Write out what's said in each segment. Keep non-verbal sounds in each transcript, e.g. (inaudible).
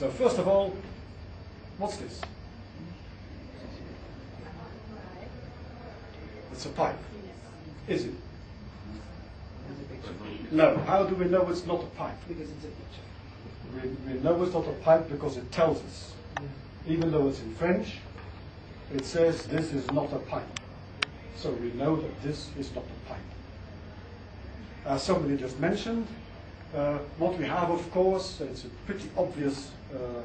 So first of all, what's this? It's a pipe. Is it? No. How do we know it's not a pipe? Because it's a picture. We, we know it's not a pipe because it tells us. Even though it's in French, it says this is not a pipe. So we know that this is not a pipe. As somebody just mentioned, uh, what we have, of course, it's a pretty obvious uh,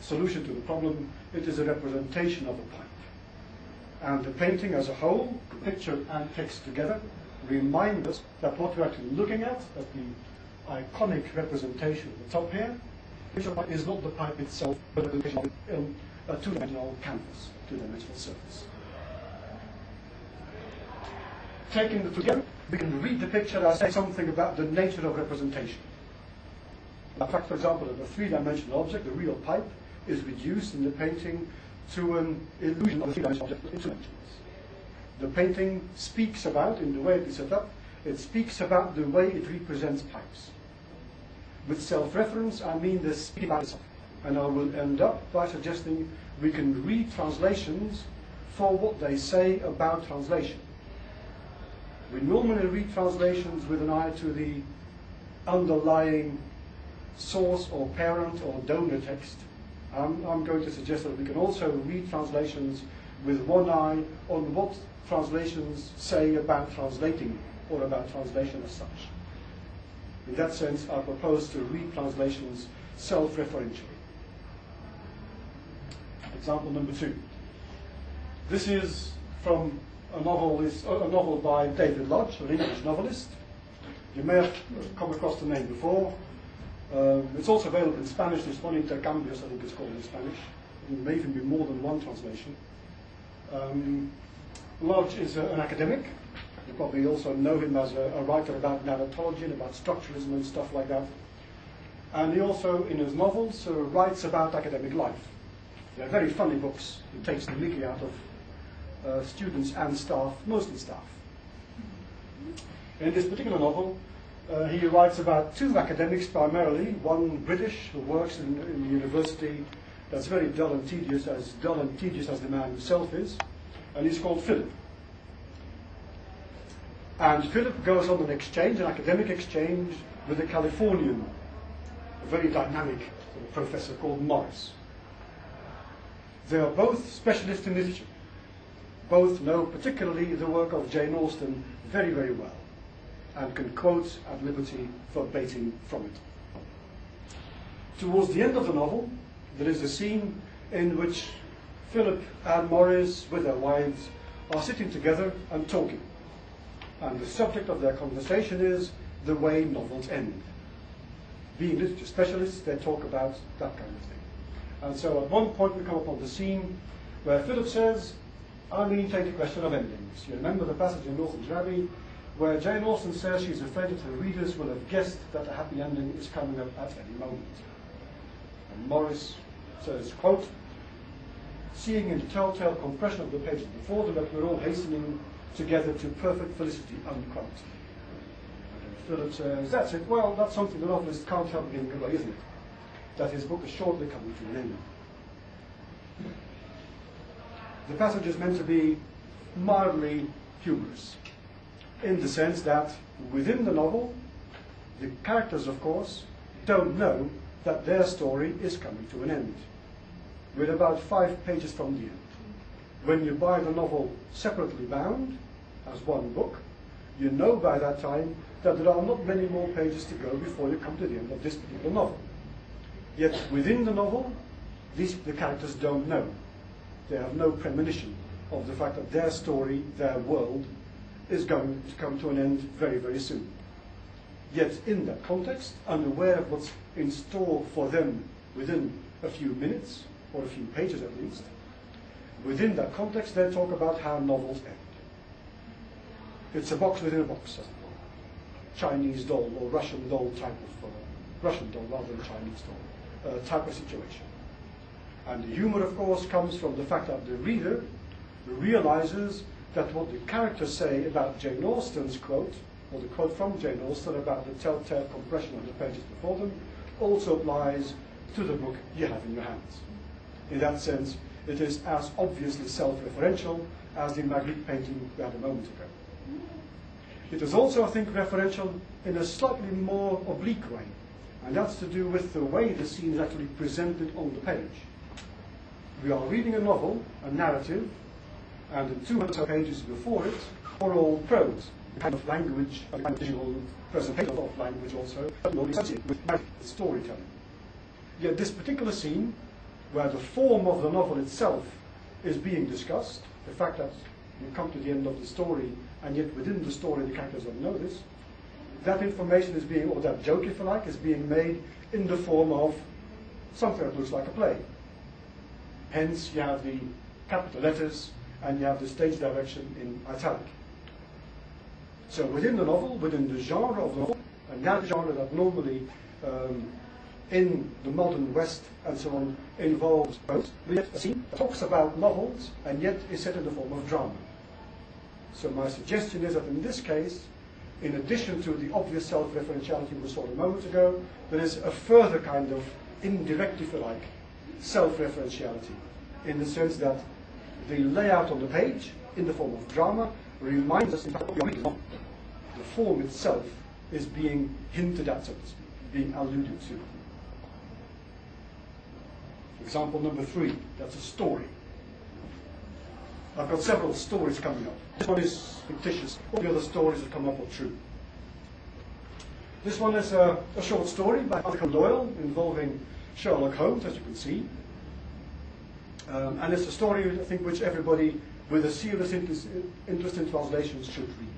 solution to the problem. It is a representation of a pipe. And the painting as a whole, picture and text together, remind us that what we're actually looking at, that the iconic representation at the top here, is not the pipe itself, but a two-dimensional canvas, two-dimensional surface. Taking together, we can read the picture as say something about the nature of representation. In fact, for example, the three-dimensional object, the real pipe, is reduced in the painting to an illusion of a three-dimensional object two dimensions. The painting speaks about, in the way it is set up, it speaks about the way it represents pipes. With self-reference, I mean the speaking itself. And I will end up by suggesting we can read translations for what they say about translation. We normally read translations with an eye to the underlying source or parent or donor text. I'm, I'm going to suggest that we can also read translations with one eye on what translations say about translating or about translation as such. In that sense, I propose to read translations self-referentially. Example number two. This is from a novel, is, a novel by David Lodge, an English novelist. You may have come across the name before. Um, it's also available in Spanish. There's one Intercambios, I think it's called in Spanish. There may even be more than one translation. Um, Lodge is a, an academic. You probably also know him as a, a writer about narratology and about structuralism and stuff like that. And he also, in his novels, uh, writes about academic life. They're very funny books. He takes the mickey out of uh, students and staff, mostly staff. In this particular novel, uh, he writes about two academics primarily, one British who works in, in the university that's very dull and tedious, as dull and tedious as the man himself is, and he's called Philip. And Philip goes on an exchange, an academic exchange, with a Californian, a very dynamic professor called Morris. They are both specialists in literature. Both know particularly the work of Jane Austen very, very well and can quote at liberty verbatim from it. Towards the end of the novel, there is a scene in which Philip and Morris, with their wives, are sitting together and talking. And the subject of their conversation is the way novels end. Being literature specialists, they talk about that kind of thing. And so at one point we come upon the scene where Philip says, Going to take the question of endings. You remember the passage in Northanger Abbey where Jane Austen says she's afraid that her readers will have guessed that a happy ending is coming up at any moment. And Morris says, quote, seeing in the telltale compression of the pages before them that we're all hastening together to perfect felicity, unquote. And Philip says, that's it, well, that's something the novelist can't help giving away, isn't it? That his book is shortly coming to an end. The passage is meant to be mildly humorous in the sense that within the novel, the characters, of course, don't know that their story is coming to an end. We're about five pages from the end. When you buy the novel separately bound, as one book, you know by that time that there are not many more pages to go before you come to the end of this particular novel. Yet within the novel, these, the characters don't know. They have no premonition of the fact that their story, their world, is going to come to an end very, very soon. Yet in that context, unaware of what's in store for them within a few minutes, or a few pages at least, within that context they talk about how novels end. It's a box within a box, as it were. Chinese doll or Russian doll type of, uh, Russian doll rather than Chinese doll, uh, type of situation. And the humor, of course, comes from the fact that the reader realizes that what the characters say about Jane Austen's quote, or the quote from Jane Austen about the telltale compression of the pages before them, also applies to the book you have in your hands. In that sense, it is as obviously self-referential as the Magritte painting we had a moment ago. It is also, I think, referential in a slightly more oblique way, and that's to do with the way the scene is actually presented on the page. We are reading a novel, a narrative, and the 200 pages before it are all prose, a kind of language, a kind of visual presentation of language also, but not associated with storytelling. Yet this particular scene, where the form of the novel itself is being discussed, the fact that you come to the end of the story, and yet within the story the characters don't know this, that information is being, or that joke if you like, is being made in the form of something that looks like a play. Hence you have the capital letters and you have the stage direction in italic. So within the novel, within the genre of the novel, and that genre that normally um, in the modern West and so on involves both. We have a scene that talks about novels and yet is set in the form of drama. So my suggestion is that in this case, in addition to the obvious self-referentiality we saw a moment ago, there is a further kind of indirect, if you like, self-referentiality in the sense that the layout of the page in the form of drama reminds us in fact the form itself is being hinted at, so to speak, being alluded to. Example number three, that's a story. I've got several stories coming up. This one is fictitious. All the other stories that come up are true. This one is a, a short story by Arthur Doyle involving Sherlock Holmes, as you can see. Um, and it's a story, I think, which everybody with a serious interest, in translations should read.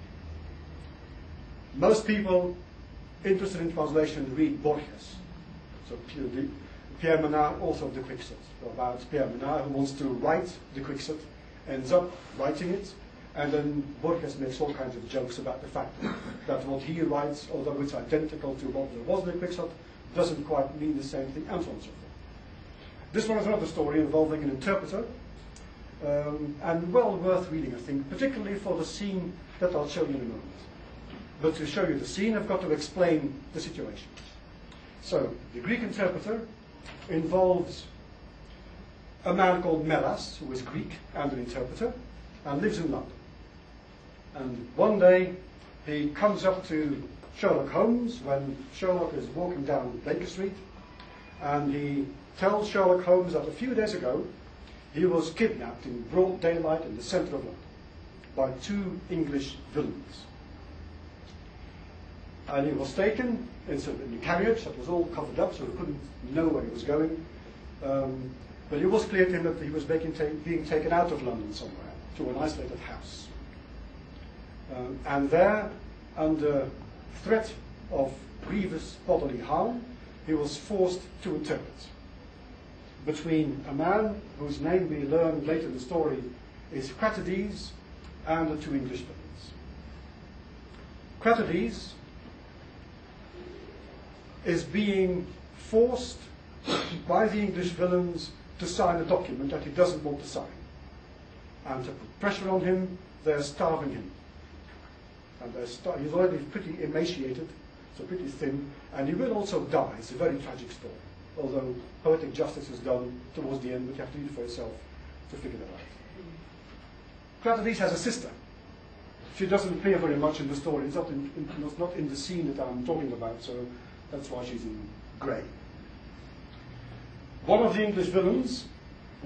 Most people interested in translation read Borges. So Pierre Menard, also the Quixote, about Pierre Menard who wants to write the Quixote, ends up writing it, and then Borges makes all kinds of jokes about the fact that what he writes, although it's identical to what there was in the Quixote, doesn't quite mean the same thing, and so on and so forth. This one is another story involving an interpreter, um, and well worth reading, I think, particularly for the scene that I'll show you in a moment. But to show you the scene, I've got to explain the situation. So, the Greek interpreter involves a man called Melas, who is Greek and an interpreter, and lives in London. And one day he comes up to Sherlock Holmes when Sherlock is walking down Baker Street, and he tells Sherlock Holmes that a few days ago he was kidnapped in broad daylight in the centre of London by two English villains. And he was taken in, a carriage that was all covered up, so he couldn't know where he was going. Um, but it was clear to him that he was ta being taken out of London somewhere to an isolated house. Um, and there, under threat of grievous bodily harm, he was forced to interpret between a man whose name we learn later in the story is Kratides and the two English villains. Kratides is being forced by the English villains to sign a document that he doesn't want to sign. And to put pressure on him, they're starving him. And they're he's already pretty emaciated, so pretty thin, and he will also die. It's a very tragic story. Although poetic justice is done towards the end, but you have to read it for yourself to figure that out. Kratides has a sister. She doesn't appear very much in the story. It's not in, in, it's not in the scene that I'm talking about, so that's why she's in grey. One of the English villains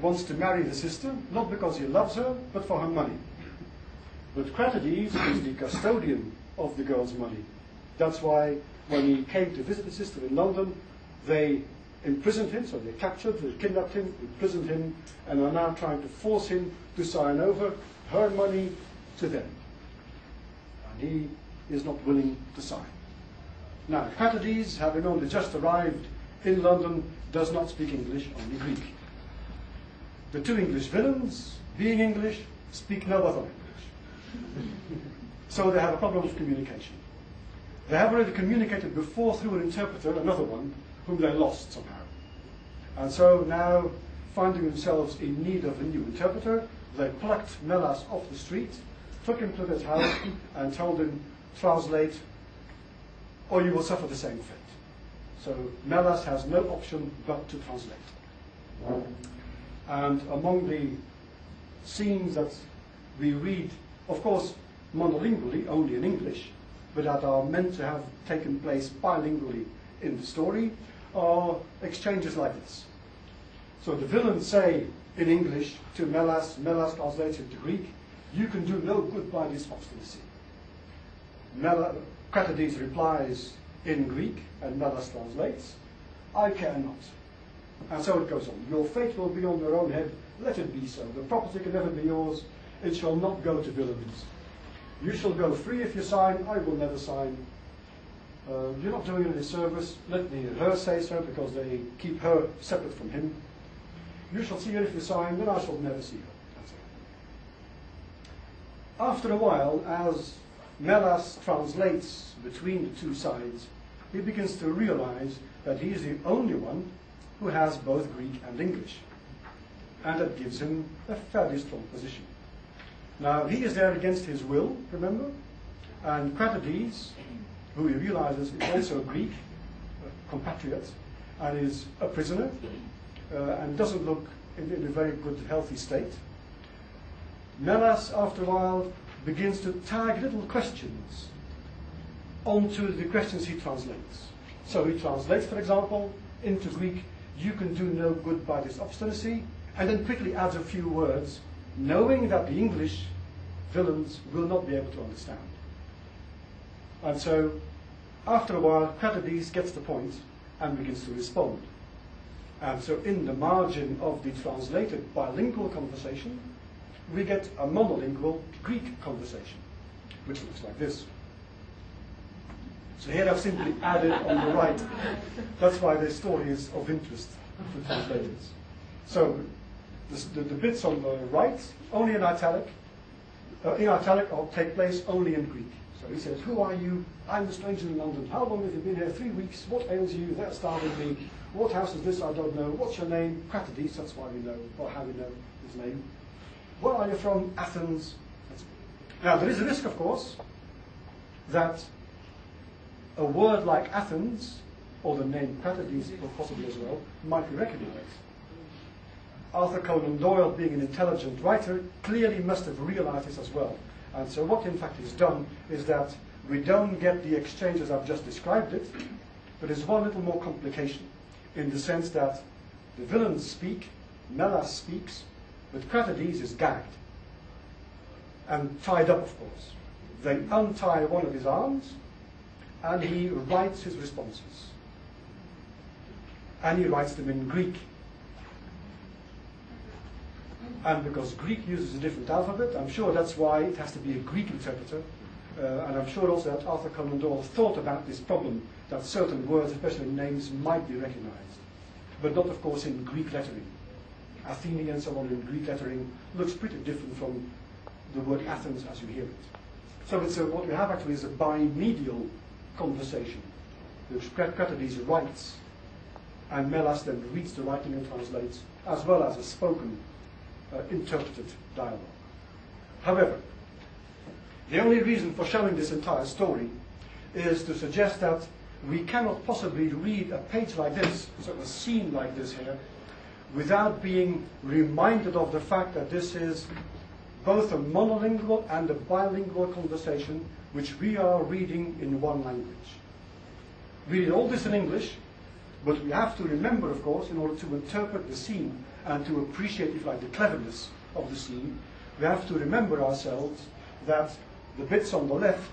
wants to marry the sister, not because he loves her, but for her money. But Kratides is the custodian of the girl's money. That's why when he came to visit the sister in London, they imprisoned him, so they captured, they kidnapped him, imprisoned him, and are now trying to force him to sign over her money to them. And he is not willing to sign. Now, Kratides, having only just arrived in London, does not speak English, only Greek. The two English villains, being English, speak no other language. (laughs) so they have a problem of communication. They have already communicated before through an interpreter, another one, whom they lost somehow. And so now, finding themselves in need of a new interpreter, they plucked Melas off the street, took him to his house, and told him, translate, or you will suffer the same fate. So Melas has no option but to translate. And among the scenes that we read, of course, monolingually, only in English, but that are meant to have taken place bilingually in the story, are exchanges like this. So the villains say in English to Melas, Melas translates into Greek, you can do no good by this obstinacy. Mel- Kratides replies in Greek, and Melas translates, I care not. And so it goes on. Your fate will be on your own head, let it be so. The property can never be yours, it shall not go to villains. You shall go free if you sign, I will never sign. Uh, you're not doing any service, let the, her say so, because they keep her separate from him. You shall see her if you sign, then I shall never see her. That's it. After a while, as Melas translates between the two sides, he begins to realize that he is the only one who has both Greek and English. And that gives him a fairly strong position. Now, he is there against his will, remember? And Kratides, who he realizes is also a Greek a compatriot and is a prisoner uh, and doesn't look in, in a very good, healthy state. Melas, after a while, begins to tag little questions onto the questions he translates. So he translates, for example, into Greek, you can do no good by this obstinacy, and then quickly adds a few words, knowing that the English villains will not be able to understand. And so, after a while, Kratides gets the point and begins to respond. And so, in the margin of the translated bilingual conversation, we get a monolingual Greek conversation, which looks like this. So here I've simply added on the right. That's why this story is of interest for translators. So the, the, bits on the right, only in italic, uh, in italic, will take place only in Greek. So he says, Who are you? I'm a stranger in London. How long have you been here? Three weeks. What ails you? That startled me. What house is this? I don't know. What's your name? Kratides, that's why we know, or how we know his name. Where are you from? Athens. Now, there is a risk, of course, that a word like Athens, or the name Kratides possibly as well, might be recognized. Arthur Conan Doyle, being an intelligent writer, clearly must have realized this as well. And so what in fact is done is that we don't get the exchange as I've just described it, but there's one little more complication, in the sense that the villains speak, Melas speaks, but Kratides is gagged and tied up, of course. They untie one of his arms, and he writes his responses. And he writes them in Greek. And because Greek uses a different alphabet, I'm sure that's why it has to be a Greek interpreter. Uh, and I'm sure also that Arthur Conan Doyle thought about this problem, that certain words, especially names, might be recognized. But not, of course, in Greek lettering. Athene and so on in Greek lettering looks pretty different from the word Athens as you hear it. So it's a, what we have actually is a bimedial conversation, which Kratides writes, and Melas then reads the writing and translates, as well as a spoken, uh, interpreted dialogue. However, the only reason for showing this entire story is to suggest that we cannot possibly read a page like this, of a scene like this here, without being reminded of the fact that this is both a monolingual and a bilingual conversation which we are reading in one language. We read all this in English, but we have to remember, of course, in order to interpret the scene and to appreciate, if like, the cleverness of the scene, we have to remember ourselves that the bits on the left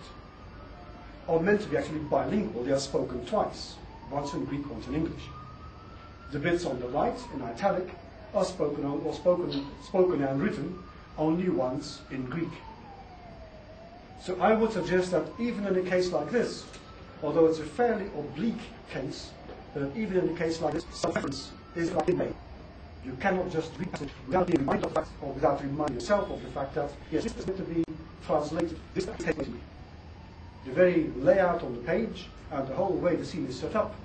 are meant to be actually bilingual. They are spoken twice, once in Greek, once in English. The bits on the right, in italic, are spoken or spoken, spoken and written only once in Greek. So I would suggest that even in a case like this, although it's a fairly oblique case, even in a case like this, self-reference is like. You cannot just read it without being reminded of that, or without reminding yourself of the fact that, yes, this is going to be translated, this is. The very layout on the page and the whole way the scene is set up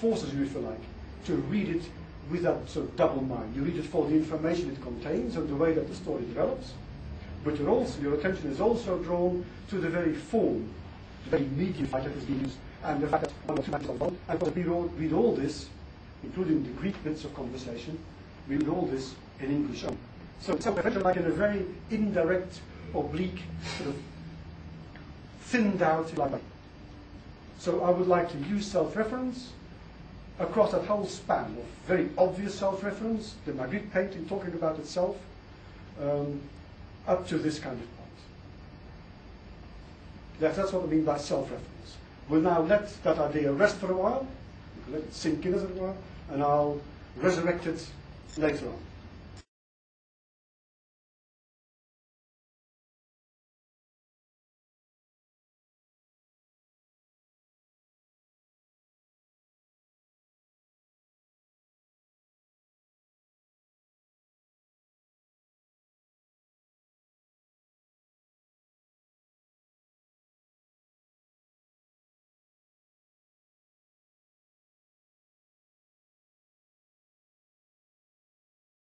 forces you, if you like, to read it with that sort of double mind. You read it for the information it contains and the way that the story develops, but also, your attention is also drawn to the very form, the very medium that is being used and the fact that one or two matches are wrong. And we read all this, including the Greek bits of conversation, we all this in English only. So it's self-referential like in a very indirect, oblique, sort of thinned out like. So I would like to use self-reference across that whole span of very obvious self-reference, the Magritte painting talking about itself, um, up to this kind of point. That, that's what I mean by self-reference. We'll now let that idea rest for a while, let it sink in as it were, and I'll resurrect it later on.